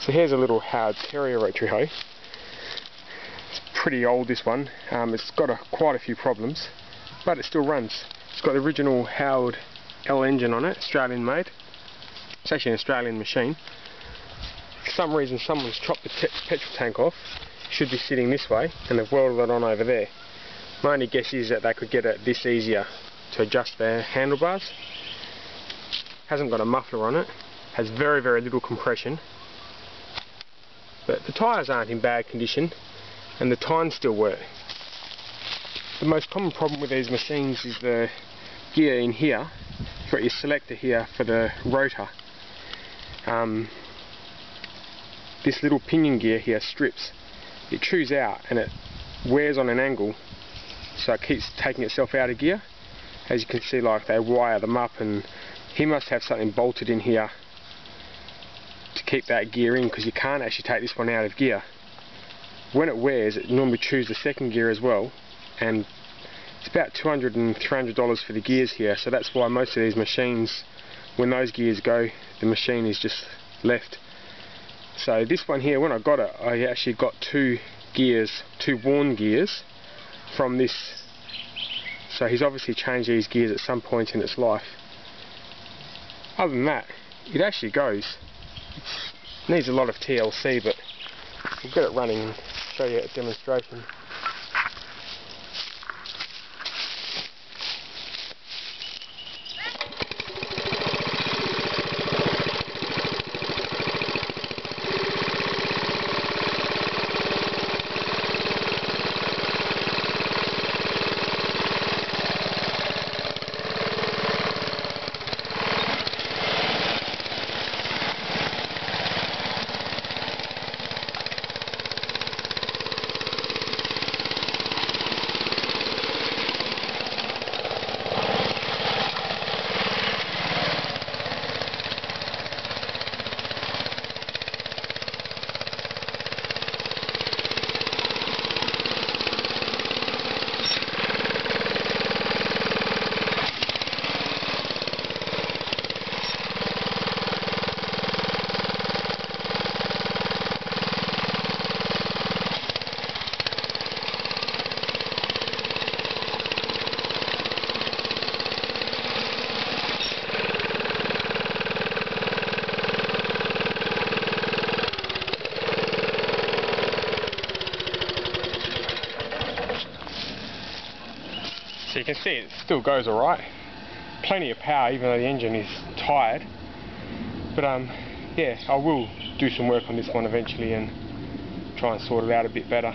So here's a little Howard Terrier rotary hoe. It's pretty old this one. Um, it's got a, quite a few problems, but it still runs. It's got the original Howard L engine on it, Australian made. It's actually an Australian machine. For some reason someone's chopped the petrol tank off. Should be sitting this way and they've welded it on over there. My only guess is that they could get it this easier to adjust their handlebars. Hasn't got a muffler on it. Has very very little compression but the tyres aren't in bad condition and the tines still work. The most common problem with these machines is the gear in here. You've got your selector here for the rotor. Um, this little pinion gear here strips. It chews out and it wears on an angle so it keeps taking itself out of gear. As you can see like they wire them up and he must have something bolted in here keep that gear in because you can't actually take this one out of gear. When it wears, it normally chews the second gear as well, and it's about 200 and 300 dollars for the gears here. So that's why most of these machines, when those gears go, the machine is just left. So this one here, when I got it, I actually got two gears, two worn gears from this. So he's obviously changed these gears at some point in its life. Other than that, it actually goes. Needs a lot of TLC, but we'll get it running and show you a demonstration. So you can see it still goes alright. Plenty of power even though the engine is tired. But um, yeah, I will do some work on this one eventually and try and sort it out a bit better.